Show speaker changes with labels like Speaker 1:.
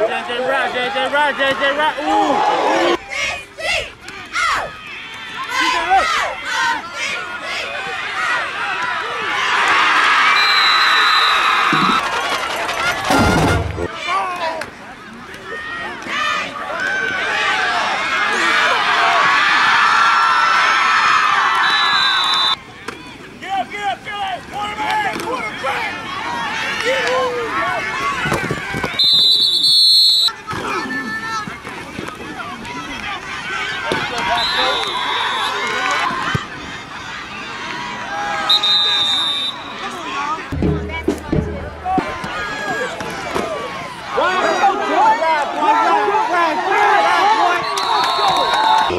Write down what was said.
Speaker 1: rock, JJ Rod, JJ Rod, JJ Rock, Ooh.